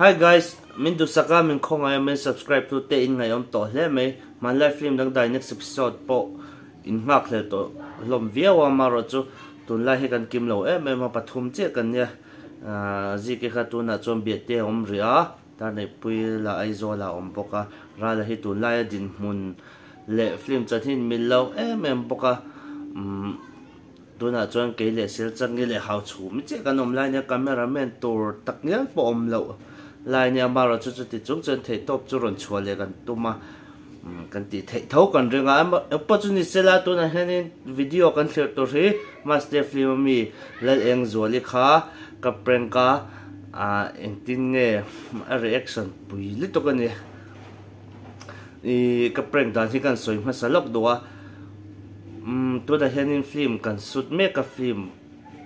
Hi guys, mình du saka mình không ai mình subscribe to te in hôm to. Hle me man live phim dang dai next episode po. In ngak hle to. Lom via wa maro chu. Tun lai he kan kim lo eh, em em ma pathum che kan ya. Ah, zi ke kha tu na chom bia te om ria. Ta nei pui la ai zo la om poka. Ra la hi tun lai din mun le film chathin min lo eh, e em poka. Mm, tu na chuan ke le sel chang le hau chu. Mi che kan om lai nya cameraman tur tak ngal po om lo lại nhà mà ro chu chu ti chung chen thei top chu ron chua le kan tu ma. Mm, kan ti thei thau kan chút am opportunity sela tu này nên video kan share to ri. Master film mi lại anh zo li khá, cặp prank cả à anh tin nghe, reaction bùi lít to kan ni. Thì cặp prank đó thì gần soi mà salok lóc a um mm, tu da hen film kan sut me ka film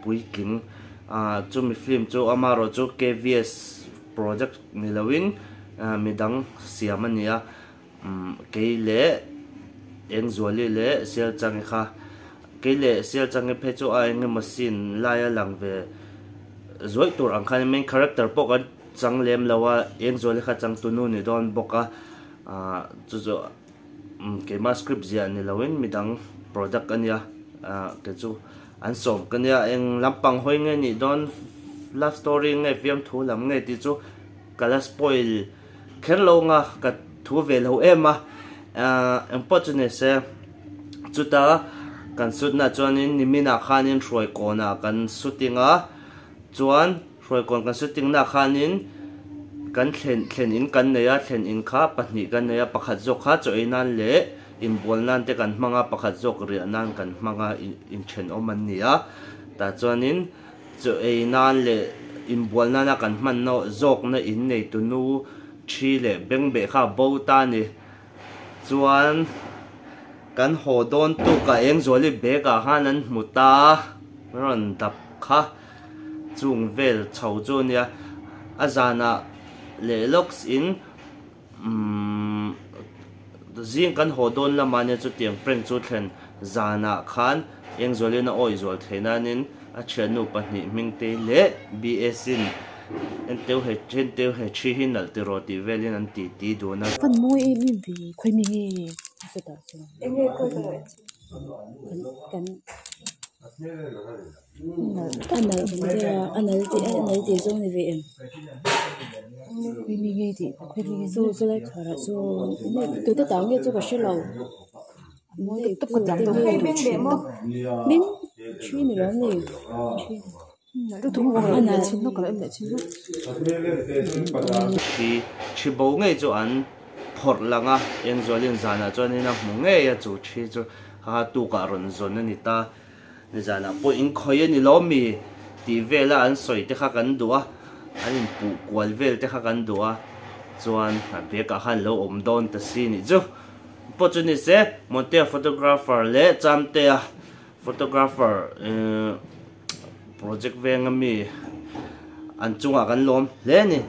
pui king a chu mi phim chu amaro chu KVS project nilawin uh, midang siamania mm, ke le eng zuali le sel changi kha ke le sel chang phe chu a eng machine la lang ve zoi tur ang khan main character pok a chang lem lawa eng zuali kha chang tunu ni don boka. A chu chu ke ma script zia nilawin midang product ania uh, ke chu. An som kania eng lampang hoi nge ni don love story nge viam thu lam nge ti chu kala spoil kherlo nga ka thu ve lo em a unfortunate se chuta kan sut na chuan in nimina khan in roi ko na kan sutinga chuan roi kon kan suting na khan in kan thlen thlen in kan neya thlen in kha pahni kan neya pakhat zo kha choinan le. In bol nan te kan hmanga pakhat zok rianan kan hmanga in chen om an nia ta chuanin cho einan le in bual na na kan man no zok na in nei tu nu. Thi le beng be kha bo ta ni. Chuan kan ho don tu ka eng zoli be ka han hanan muta ron tap kha. Chung vel chho chu nia. Azana le lox in um zing kan ho don la mane chu tiang preng chu thlen zana khan eng zoli na oi zol thenanin a thianu pahnih mingte le bs in en teu he chen teu he thi hin nal ti ro ti velin an ti ti do na. Kan moi e mi bi khoi mi nge so ta so enge ko ko kan anal dia anal ti anal ti zo ni ve em khoi mi nge ti khoi mi nge so so lai thara so ne tu ta ta nge chu ka shi lo moi tu ko ta hay nge bên để mà min chi ni lo ni chi lúc đúng rồi em để chín lúc cả em để chín lúc ti chi bo nge chu an phor langa eng zolin zana chuan in a hmu nge ya chu thi chu ha tu ka ron zon ani ta ni zana po in khoi ani lo mi ti vela an soi te kha kan duwa an in pu kwal vel te kha kan duwa chuan a be ka han lo om don ta si ni chu opportunity se monte photographer le chamte a photographer eh, project veng mi an chunga kan lom le ni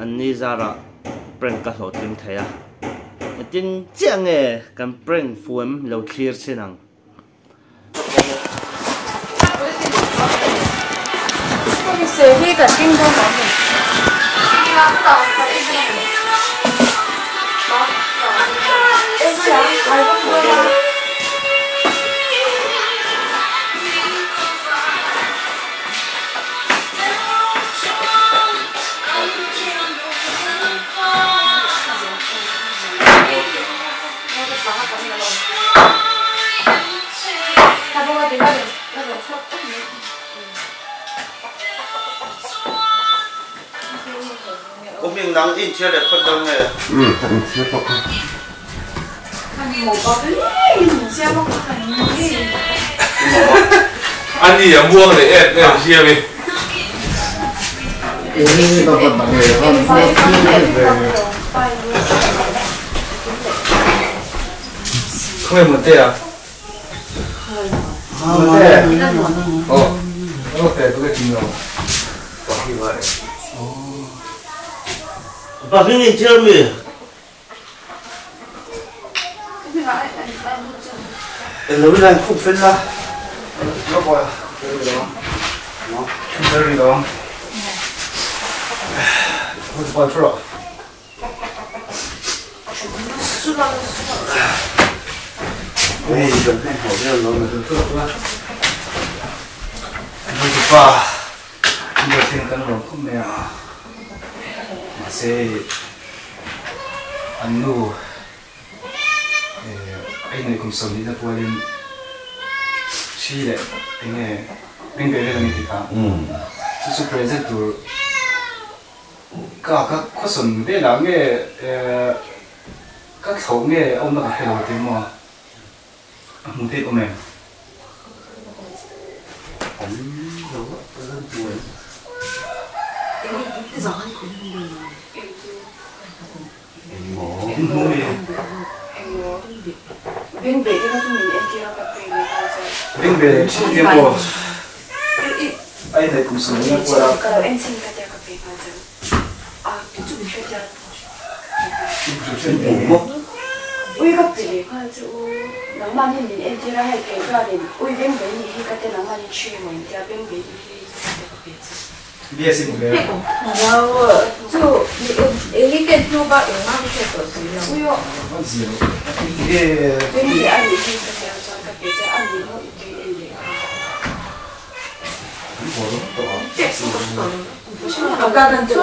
an ni zara prank ka hlo tim thaya tin chiang e kan prank fuem lo clear chinang subscribe cho kênh Ghiền Mì Gõ Để không bỏ lỡ những video hấp dẫn chưa được phân đông này anh đi ở mua để em em chia đi ini dapat pakai handphone không em một tê à một tê ồ ok tôi cái gì rồi có gì vậy Bà cái này chưa mì. Để lấy này không phân ra. Nó gọi à Đây đó? Nó Đây đó? Thôi gọi cho rồi. Ôi, gần thêm hổ ra rồi mà tôi phước quá. Thôi thì bà Bây giờ thêm căn lộn không mẹ à se anu anh này cũng sống đi ra qua lên chi lệ anh này anh về đây là người ta chú chú present tour cả các khó sống đây là nghe ờ, các cháu nghe ông đã phải hỏi tiếng mà. À, muốn thấy ông này. Ông đâu present tour cái gió thì cũng không được Beng be, dia macam ni, dia orang kat beng be. Beng be, dia bos. Ayah dah kusum, dia kurang. Kalau ensin kat dia kat beng macam, ah, tu tu macam dia. 우리 갑자기 가지고 낭만이 민 엔티라 할게 좋아하는 우리 뱅뱅이 해 그때 낭만이 취해 뭐 인디아 뱅뱅이 Viesi mujer. Wow. So, ele que no ba e ma que to si lo. Suyo. Vazio. Eh, ele ali que se han que se han dicho que ele. Bueno, todo. Acá dentro.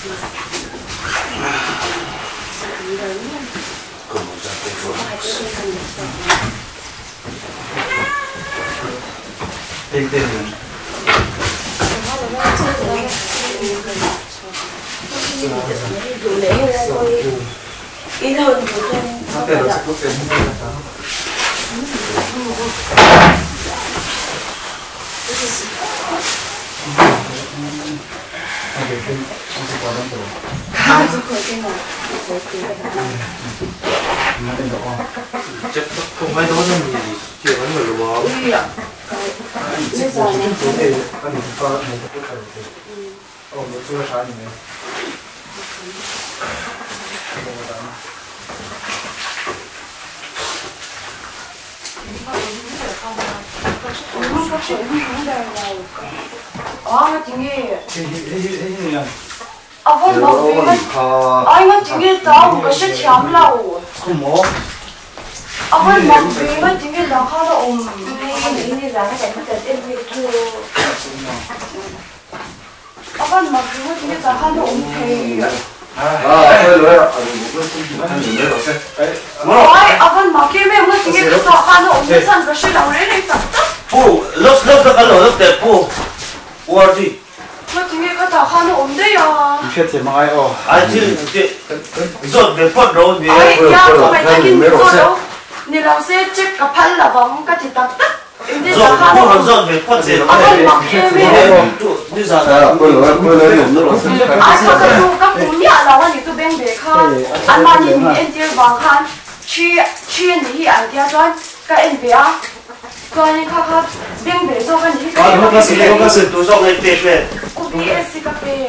对对。ít hơn của tôi. Nó tiền là có tiền hơn là sao? This is 아, 네, 그, 진짜 받았더라. 아주 거짓말 안 된다, 어. Chắc không phải nói rằng gì chuyện đó mà đúng không? 우리 아니, 지금 좀 좋은데, 아니, 오빠, 뭐, 어떡하래, 이렇게. 어, 뭐, 주가 잘하네. 뭐다. 엄마 혹시 얼굴 보내달라고 아 등에 혜진이랑 아 văn bảo vì mất 가. ai mất tiếng nghe tao một cái sự chém lâu 그 뭐? à văn bảo vì mất tiếng nghe tao khá là ổn ini là cái cảnh cái em bị thua à văn bảo vì mất tiếng nghe tao khá là ổn thì 아, 빨리 넣어야. 아니, 뭐, 좀, 한 좀 내려오세요. ôi à văn bảo kia mẹ mất tiếng nghe tao khá là ổn thì sao cái sự đầu đấy này tập Pu, lớp lớp đó cái lỗ lớp đẹp pu. Ủa gì? mất tiếng nghe tao khá là ổn đấy à 이페트 망아요. 어. À chứ, chứ, rồi về phát rồi về. ai ôi, ya ôi, không phải hai cái nghìn mấy gì độ đâu nè lão sẽ check cái pan là vòng cái thì tập tất em Rồi, khá là cũng ổn là rồi về phát triển. à văn bảo kia mẹ Như sao 자, đó? 빨리 넣어야, 빨리 넣어야 못 넣었어. ai có cái lu các bún nhà là anh tu bên để khan anh mà nhìn em chưa bằng khan chi chi thì anh kia cho cái em bé cho anh khá khá bên để cho cái gì 아, cái 이거 갔어, 이거 갔어. Tôi xong cái tệp này. cô bị S cà phê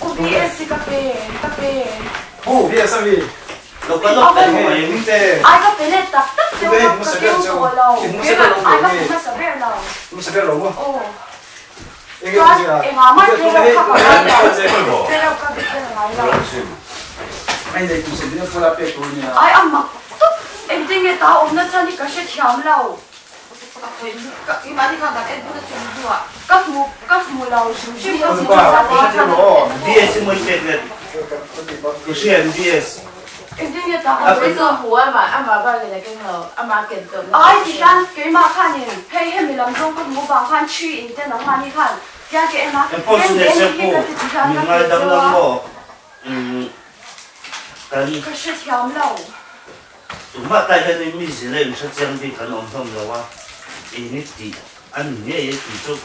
cô bị S cà phê cà phê 오, 비에 쌈이. Nó có lớp đẹp không em? 근데, ai có phải lên tập tất Cái cho đấy nó cũng cái sẽ kêu biết của chứ. lâu Thì cũng cái sẽ là biết ai có lâu phải rồi. mất sợ lâu 뭐 사별로 오고. ồ 이게 cho 뭐지가. em mà mất 이게 cái đâu 또 khác 해- ở 이제 뭐. đây đâu có biết cái là lâu 아니, 내 무슨 그냥 폴라 빼 돈이야. ai ăn mặc tốt em tin nghe tao ôm nó sao ka khoi ni ka i ma ni ka ga en bu chu du a ka mu ka mu la u chu shi ka mu sa wa ka no ds mo che ne ku shi en ds em. đi nhà tao à, bây giờ hú em mà em mà bao giờ cái nào em mà kiện tưởng ai thì đang cái mà khan nhìn hay hay mình làm không có mua vào khan chi in tên nó khan đi khan. Ra cái em mà em có sự nhận xét của mình ngay đâm đâm bộ um cần cái sự thiếu lâu mà tại cái này mình chỉ là những sự trang bị cần ổn thâm rồi á ni ti an ni ye ti chu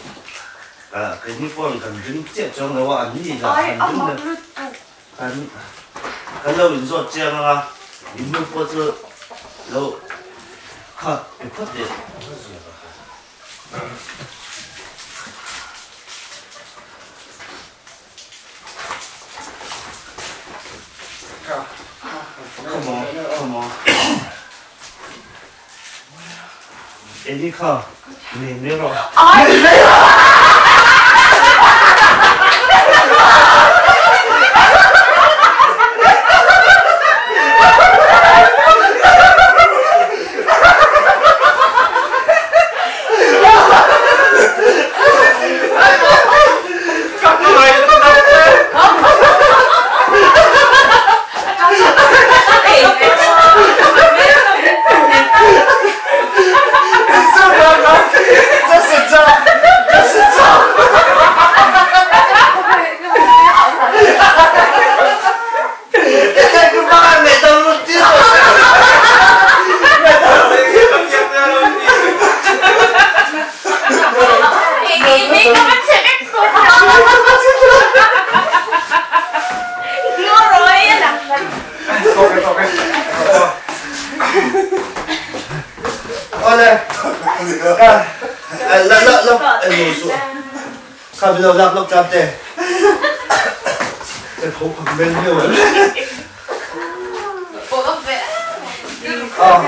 ka cái ni pon kan jing che chong lo wa an ni la ai kan ông jing mà la cứ tụ kan kan lo in zo chang la ni mu po chu lo ha e po de Come on, come on. Eddie Carr, name Nero. Cái ba mẹ tao luôn chứ. ok ok Olha. Cara, la la la, em ngồi xuống. Cái thấu phần bên nhiều lắm. tóc vẽ Ờ.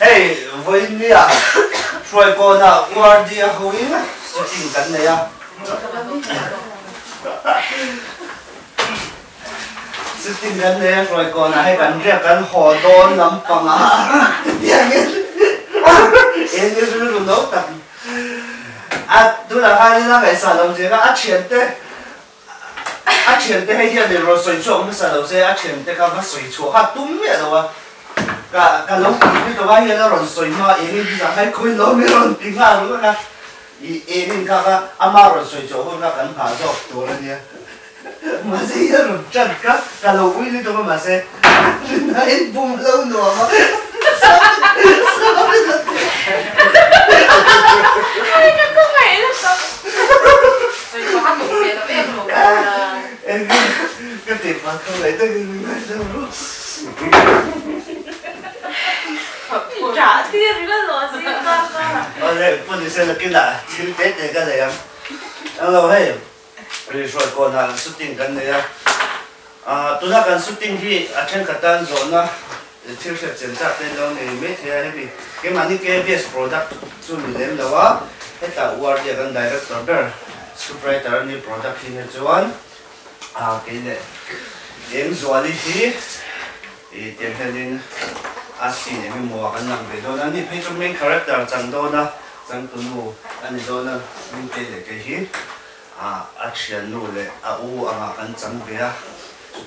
Hey, với ni à. Rồi cô nào ngoài đi à hối á. Sự tình cảnh này à. Sự tình cảnh này rồi cô nào hay cảnh riêng cảnh hồ đôn lắm bằng à. Em như rưu nấu tập. À, tôi là gì thế. À chuyện thế à à. Cả cả lâu kỳ như tôi mà Mà gì đó rồi chân cả cả lâu quý như tôi mà sẽ em bung lâu nữa mà. rồi có hát một cái nó em một em cái cái tiệm mà không lấy tới cái người đâu. Luôn trả tiền cái lỗ gì ta ở đây bây giờ sẽ là cái là chính tết này cái này em. Anh lâu hay rồi rồi còn là shooting cái thiếu sẽ chân chắc tên đâu này mấy thế này bị cái mà những cái best product chú mình làm đâu á hết cả word ya gần director supplier scriptwriter product product ni chuan à cái này em zuali thì thì tiang hanin a asin em mua cái kan về đó anh đi phải chung main character chẳng đâu đó chẳng tu nu anh đó là mình cái này cái gì à action chian nu à, u à anh chẳng be à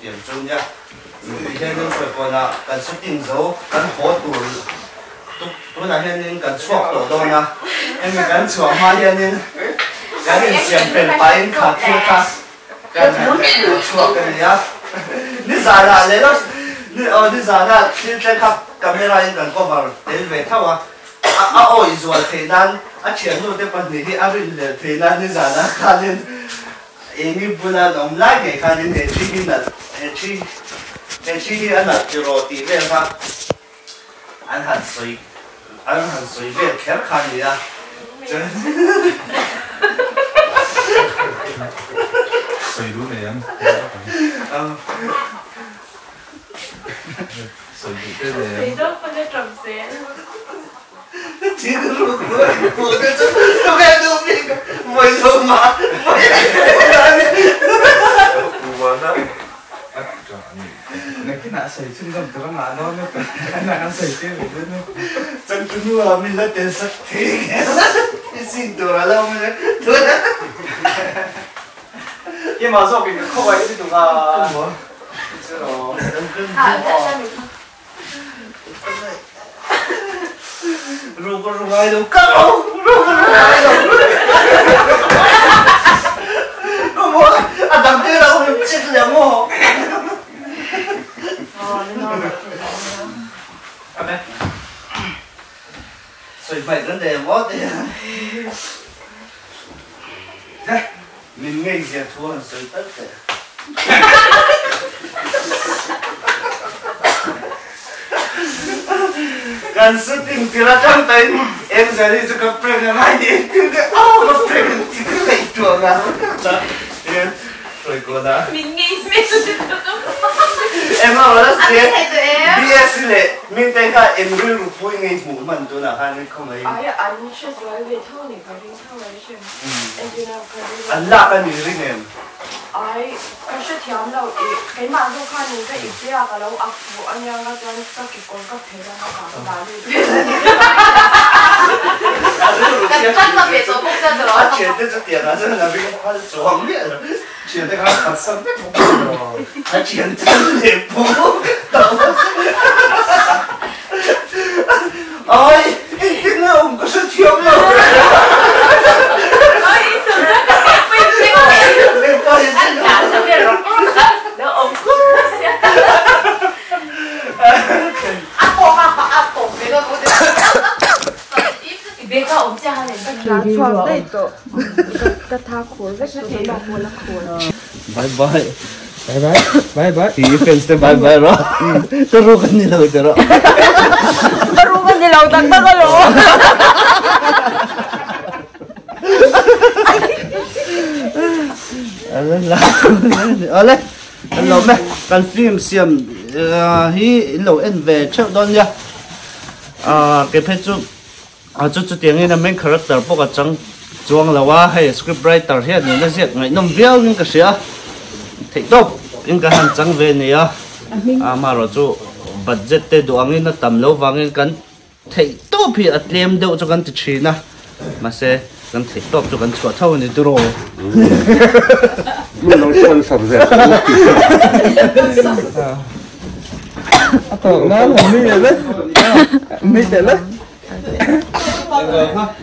điểm chung nhá. Ya mi nên phải còn là cần su ting dấu, cần khó tu tu là hiện nên cần chuộc tổ do na em mình cần chuộc hoa hiện nên cái hanin xem in bài em khả in ta cần ka kan chuộc cái này ya ni giải là lấy đó. Ni ở ờ, ni giải là ti trên khắp camera em cần có vào đến về thawa à. à. À ôi rồi thế nan à chuyện luôn te pan ni đi a rin thế nan ni giải là khá lên e ni buna nom la ge kha nin he chi hin na he chi he chi hi an ve kha an han soi ve kher kha ni ya. Soi đúng này em. Soi đúng cái này em. Đâu có thể lúc cuối của cái chút lúc em đâu mày rồi mà mày Cú quá đó Ác cho anh Này cái nã sấy chung cầm từ ngã nó nó nã ăn sấy tiêu vậy nó chẳng cứ như mình là tiền sắc thế xin đồ là lâu mới thôi. Nhưng mà sao mình không phải cái tụng à 뭐 chứ nó à tại sao mình rugo rugo ai đâu cao rugo rugo ai đâu rugo à đằng kia là không chết rồi mà ờ nên nó anh đấy rồi phải vấn đề mất thì đây mình ngay giờ thua là sợi tất cả Kan syuting tira trong tay em giờ đi cho các bạn ngay đi tìm cái ô các bạn thì cứ lấy chuột à rồi cô đã mình nghĩ mình em nói là anh gì thấy tụi em BS lệ mình thấy cả em rơi rụp vui ngay mũ mình ai có sự thiam đâu ý cái mà du khan những cái ý kia cả lâu áp vụ anh yang cái chân các cái con các thế ra cả cái bà đi cái chân là biệt số phúc ra rồi phát triển tới cái tiền là rất là bị hoa xuống miệng rồi chuyển tới hai phần sân biết một rồi phát triển tới để bố ôi cái nó không có sự thiam lâu khối bye bye. Bye bye. Bye bye. Thì fans tới bye bye rồi tôi ru cái gì đâu rồi Pero kan nilaw tagda ka lo. Ala la. Ala. Lo me. Kan film siam hi lo en ve cheu don ya. À cái phép chú à chú chú tiếng là main character bộ cái trắng chuang là wa hay script writer hiện nên là giết ngày nông viêu nhưng cái gì à thấy tốt nhưng cái hàng trắng về này à à mà rồi chú budget te đồ anh nó tầm lâu vàng cái thấy tốt thì at liêm đâu cho cái chuyện na mà sẽ cái thấy tốt cho cái chuột thâu này đồ Mình nói chuyện sẵn sàng Tao nó là mi 那个